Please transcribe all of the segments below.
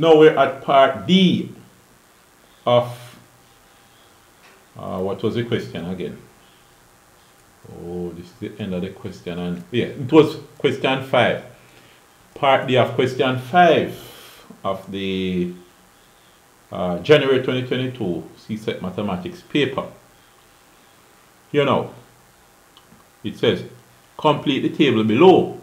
Now we're at part D of uh, what was the question again? Oh, this is the end of the question. And yeah, it was question five. Part D of question five of the uh, January 2022 CSEC Mathematics paper. You know, it says complete the table below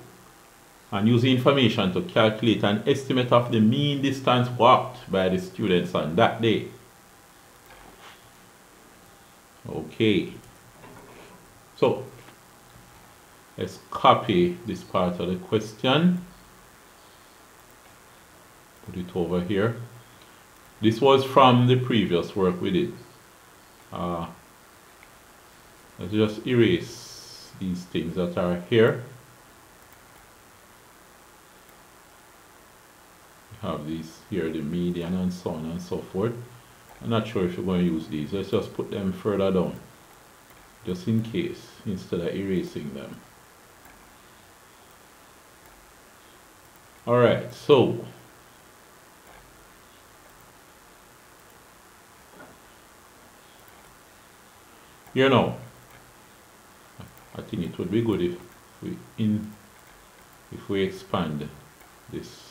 and use the information to calculate an estimate of the mean distance walked by the students on that day. Okay. So, let's copy this part of the question. Put it over here. This was from the previous work we did. Uh, let's just erase these things that are here. Have these here, the median and so on and so forth. I'm not sure if you're going to use these. Let's just put them further down. Just in case, instead of erasing them. Alright, so you know I think it would be good if we in if we expand this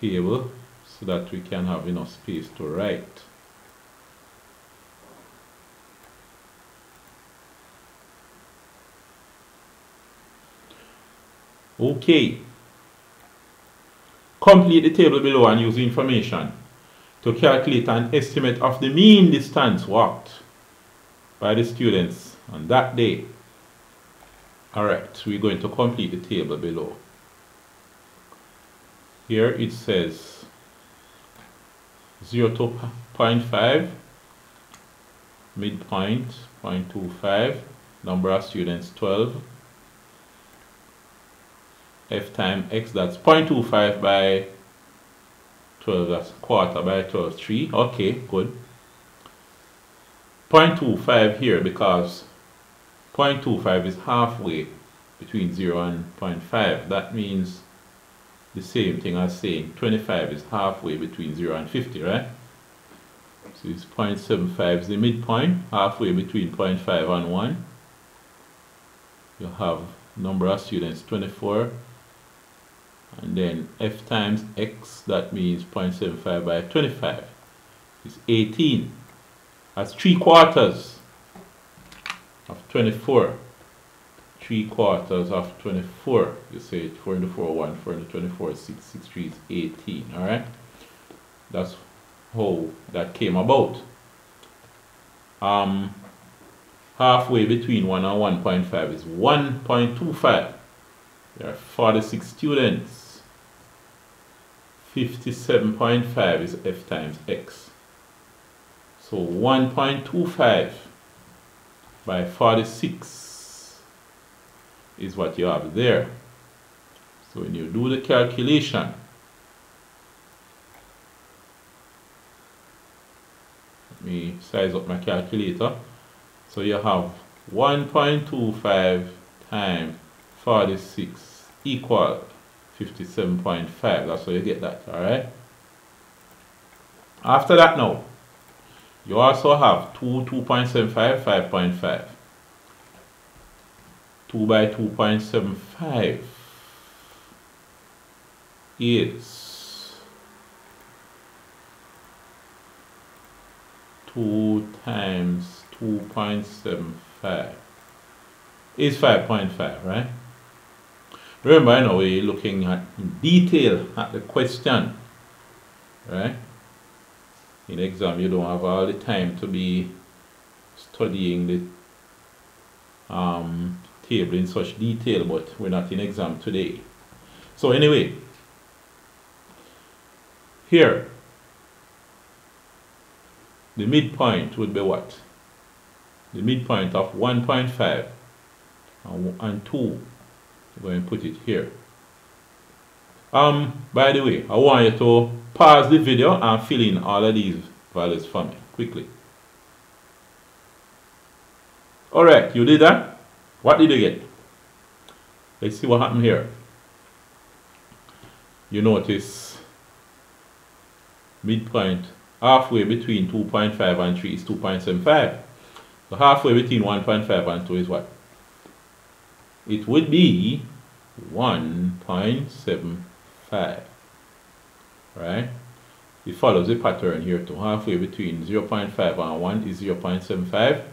table so that we can have enough space to write. Okay. Complete the table below and use the information to calculate an estimate of the mean distance walked by the students on that day. Alright, we're going to complete the table below. Here it says 0 to 0.5 midpoint 0.25 number of students 12 f time x that's 0.25 by 12 that's quarter by 12 3 okay good. 0.25 here because 0.25 is halfway between 0 and 0.5 that means the same thing as saying 25 is halfway between 0 and 50, right? So it's 0.75 is the midpoint, halfway between 0.5 and 1. You have number of students 24 and then f times x that means 0.75 by 25 is 18 that's 3 quarters of 24 3 quarters of 24. You say 4 into 4, 1, 4 into 24, 6, 6, 3 is 18. Alright? That's how that came about. Um, halfway between 1 and 1.5 is 1.25. There are 46 students. 57.5 is f times x. So 1.25 by 46 is what you have there. So when you do the calculation, let me size up my calculator. So you have 1.25 times 46 equal 57.5. That's how you get that, alright? After that now, you also have 2, 2.75, 5.5. 2 by 2.75 is 2 times 2.75 is 5.5 right? Remember I know we're looking at detail at the question right? In exam you don't have all the time to be studying the um, table in such detail, but we're not in exam today. So anyway, here, the midpoint would be what? The midpoint of 1.5 and 2. I'm going to put it here. Um, by the way, I want you to pause the video and fill in all of these values for me quickly. Alright, you did that? What did you get? Let's see what happened here. You notice midpoint halfway between 2.5 and 3 is 2.75. So halfway between 1.5 and 2 is what? It would be 1.75. Right? It follows a pattern here too. Halfway between 0.5 and 1 is 0.75.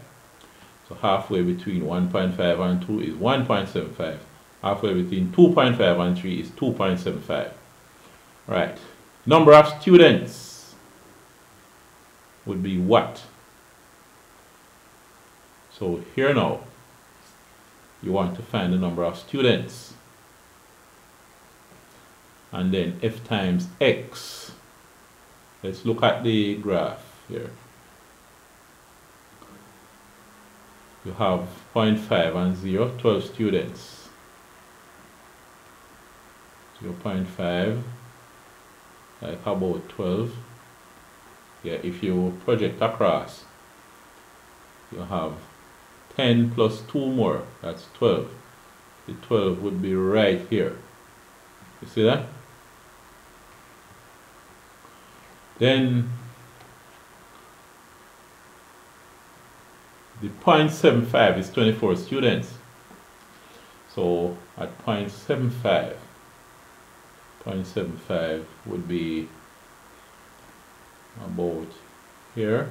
So halfway between 1.5 and 2 is 1.75. Halfway between 2.5 and 3 is 2.75. Right. Number of students would be what? So here now, you want to find the number of students. And then f times x. Let's look at the graph here. You have 0.5 and 0, 12 students. 0 0.5 like about 12 yeah if you project across you have 10 plus 2 more that's 12 the 12 would be right here. You see that? Then the 0.75 is 24 students. So at 0.75 0.75 would be about here.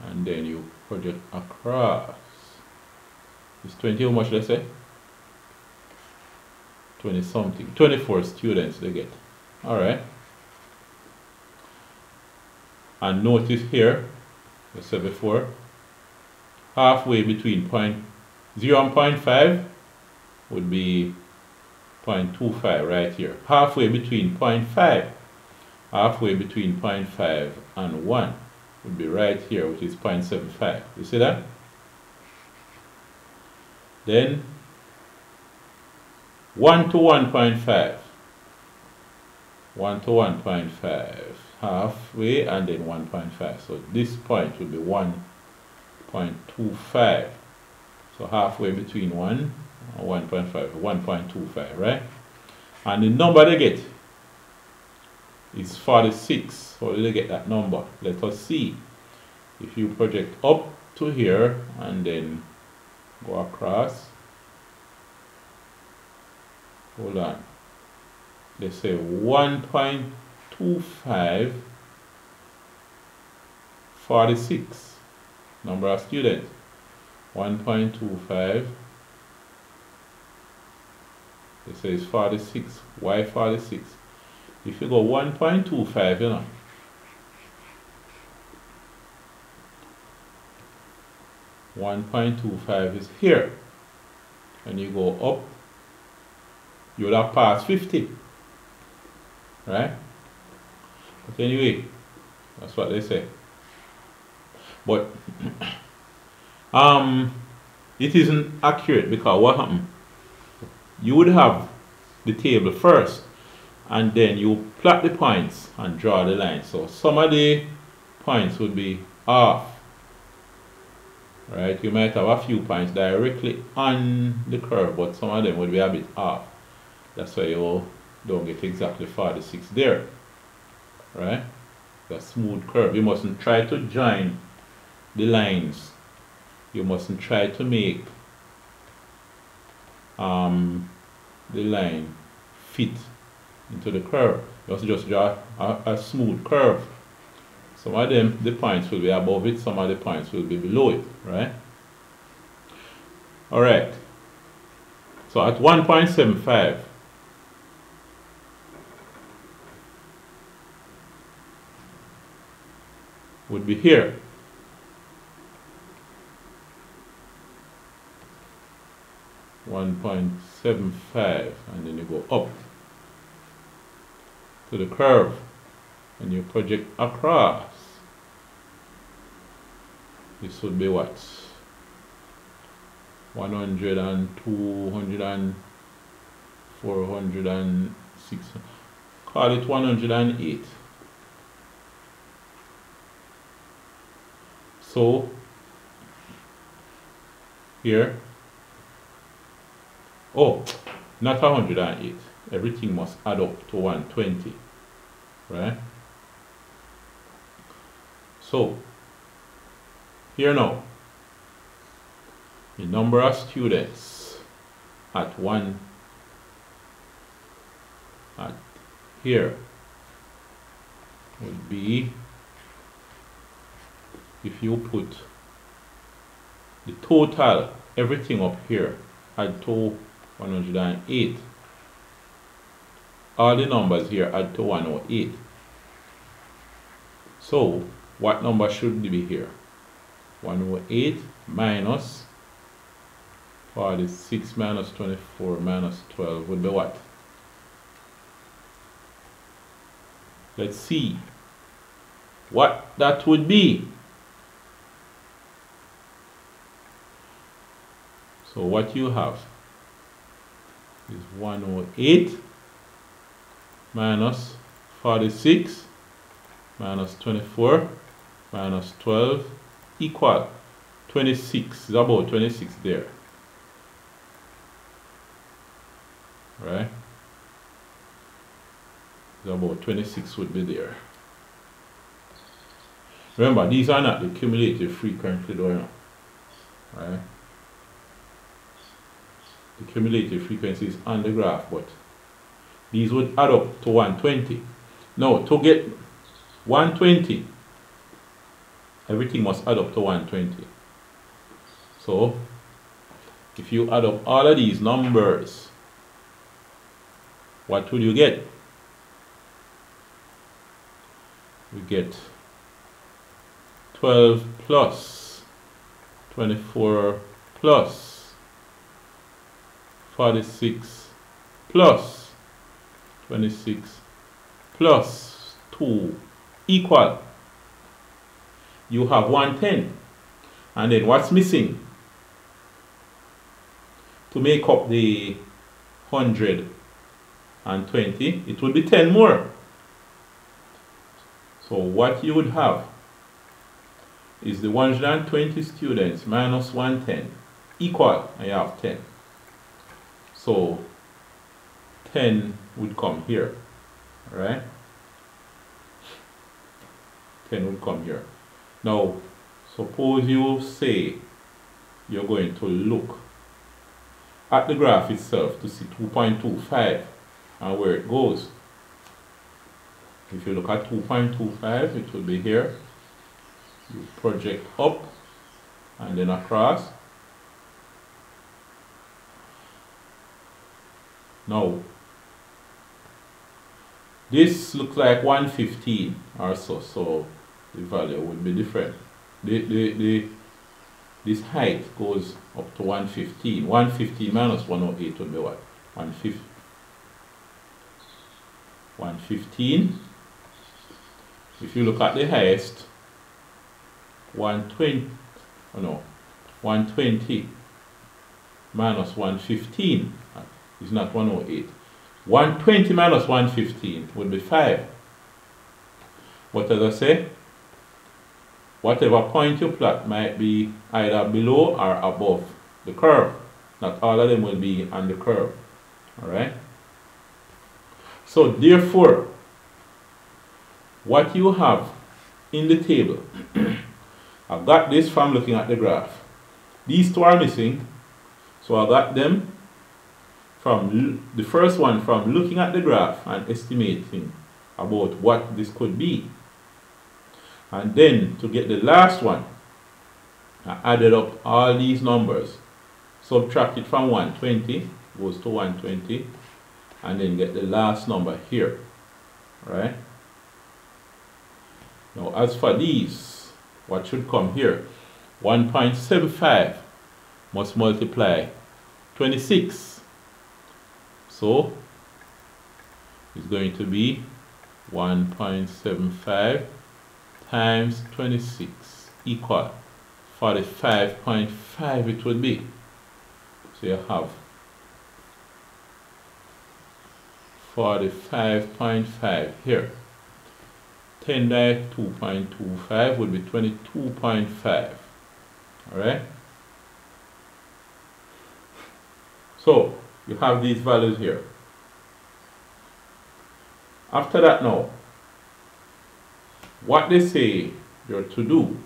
And then you project across. It's 20 how much let's say? 20 something 24 students they get. All right and notice here I said before halfway between point 0 and 0.5 would be 0.25 right here. Halfway between 0.5, halfway between 0.5 and 1 would be right here, which is 0.75. You see that? Then 1 to 1.5. 1 to 1.5. Halfway and then 1.5. So this point will be 1.25. So halfway between 1 and 1.5, 1.25, right? And the number they get is 46. How did they get that number? Let us see. If you project up to here and then go across, hold on. Let's say 1.25 46 number of students 1.25 it says 46 why 46 if you go 1.25 you know. one point two five is here. And you go up you'll have passed 50 right but anyway that's what they say but um, it isn't accurate because what happened? You would have the table first and then you plot the points and draw the line. So some of the points would be off. Right, you might have a few points directly on the curve, but some of them would be a bit off. That's why you don't get exactly 46 there. Right? The smooth curve. You mustn't try to join the lines you mustn't try to make um, the line fit into the curve. You must just draw a, a smooth curve. Some of them, the points will be above it, some of the points will be below it, right? All right. So at 1.75, would be here. 1.75 and then you go up to the curve and you project across. This would be what? 100 and 200 and 400 and 600 call it 108 so here Oh, not 108. Everything must add up to 120, right? So, here now, the number of students at one, at here, would be, if you put the total, everything up here, add to 108. All the numbers here add to 108. So, what number should be here? 108 minus 46 minus 24 minus 12 would be what? Let's see what that would be. So what you have is 108 minus 46 minus 24 minus 12 equal 26 is about 26 there. Right? Is about 26 would be there. Remember these are not the cumulative frequency though right the cumulative frequencies on the graph but these would add up to 120 now to get 120 everything must add up to 120 so if you add up all of these numbers what will you get? We get 12 plus 24 plus 46 plus 26 plus 2 equal. You have 110 and then what's missing? To make up the 120 it would be 10 more. So what you would have is the 120 students minus 110 equal. I have 10 so 10 would come here right 10 would come here now, suppose you say you're going to look at the graph itself to see 2.25 and where it goes. If you look at 2.25, it will be here. You project up and then across. Now, this looks like 115 or so, so the value would be different. The, the, the, this height goes up to 115. 115 minus 108 would be what? 115. 115. If you look at the highest, 120, oh no, 120 minus 115 is not 108. 120 minus 115 would be 5. What does I say? whatever point you plot might be either below or above the curve. Not all of them will be on the curve. Alright? So therefore, what you have in the table, I've got this from looking at the graph. These two are missing, so I got them from the first one from looking at the graph and estimating about what this could be. And then to get the last one, I added up all these numbers, subtract it from 120, goes to 120, and then get the last number here, right? Now as for these, what should come here? 1.75 must multiply 26. So it's going to be 1.75 times 26 equal 45.5 it would be. So you have 45.5 here. 10 by 2.25 would be 22.5. Alright? So, you have these values here. After that now, what they say you're to do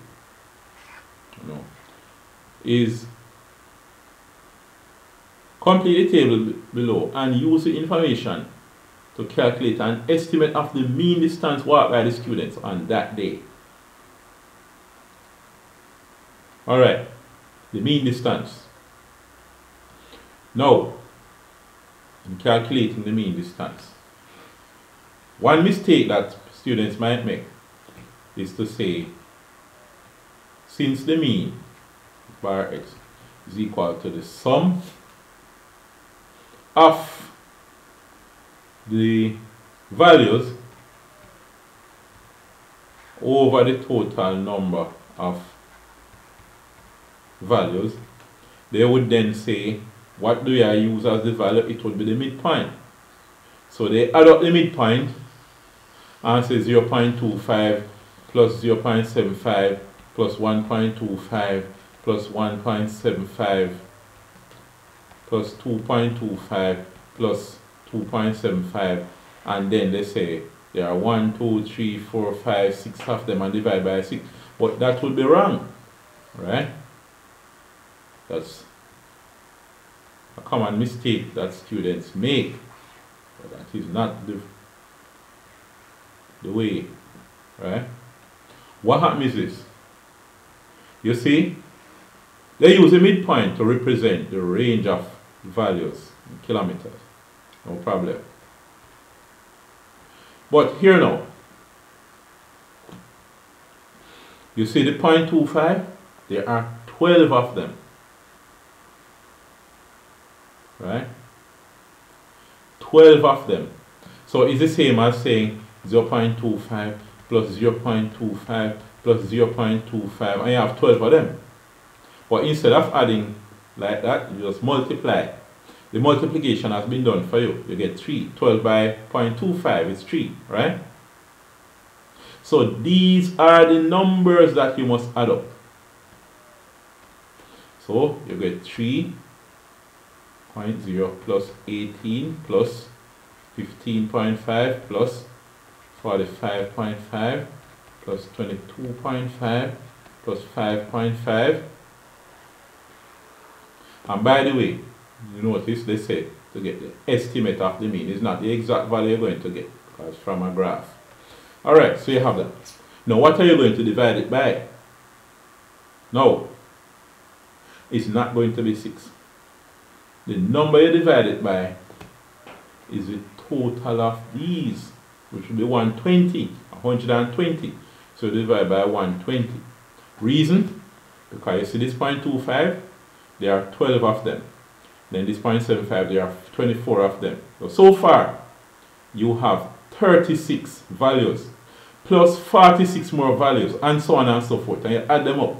you know, is complete the table below and use the information to calculate an estimate of the mean distance walked by the students on that day. Alright, the mean distance. Now, in calculating the mean distance, one mistake that students might make is to say, since the mean bar x is equal to the sum of the values over the total number of values, they would then say, what do I use as the value? It would be the midpoint. So they add up the midpoint and say 0 0.25 plus 0 0.75 plus 1.25 plus 1.75 plus 2.25 plus 2.75 and then they say there are 1, 2, 3, 4, 5, 6 of them and divide by 6 but that would be wrong right that's a common mistake that students make but that is not the, the way right what happens is this you see they use a midpoint to represent the range of values in kilometers no problem. But here now, you see the 0.25? There are 12 of them. Right? 12 of them. So it's the same as saying 0 0.25 plus 0 0.25 plus 0 0.25 and you have 12 of them. But instead of adding like that, you just multiply the multiplication has been done for you. You get 3. 12 by 0.25 is 3, right? So these are the numbers that you must add up. So you get 3.0 plus 18 plus 15.5 plus 45.5 plus 22.5 plus 5.5 and by the way you notice they say to get the estimate of the mean. is not the exact value you're going to get because from a graph. Alright, so you have that. Now what are you going to divide it by? No, it's not going to be 6. The number you divide it by is the total of these, which will be 120, 120. So divide by 120. Reason? Because you see this 0.25, there are 12 of them. Then this 0.75, there are 24 of them. So, so far, you have 36 values plus 46 more values and so on and so forth. And you add them up,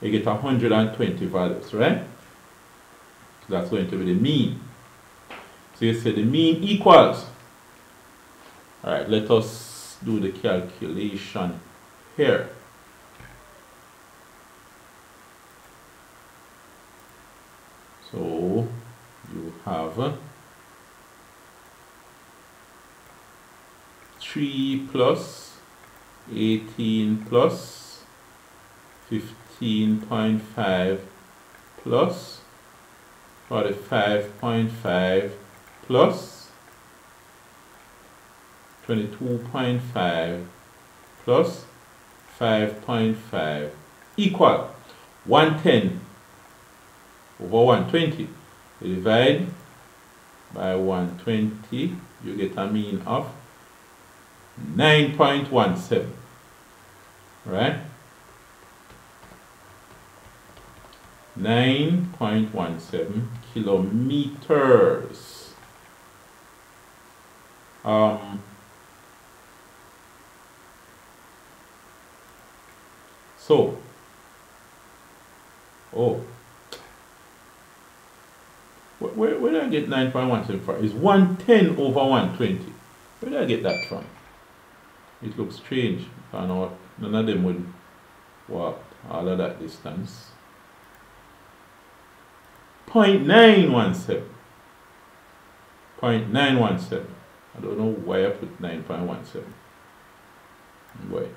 you get 120 values, right? That's going to be the mean. So you say the mean equals. Alright, let us do the calculation here. So you have uh, 3 plus 18 plus 15.5 plus 45.5 plus 22.5 plus 5.5 equal 110 over 120. You divide by 120, you get a mean of 9.17. Right? 9.17 kilometers. Um, so, oh, where, where did I get 9.17 It's 110 over 120. Where did I get that from? It looks strange. I know none of them would walk all of that distance. 0.917. 0.917. I don't know why I put 9.17. Wait.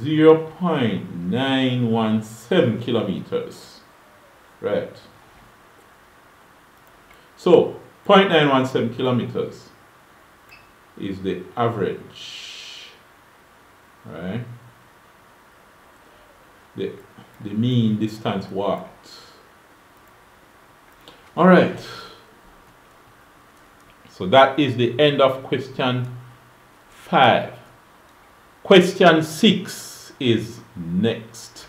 0.917 kilometers. Right. So, 0.917 kilometers is the average. Right? The, the mean distance walked. Alright. So that is the end of question 5. Question 6 is next.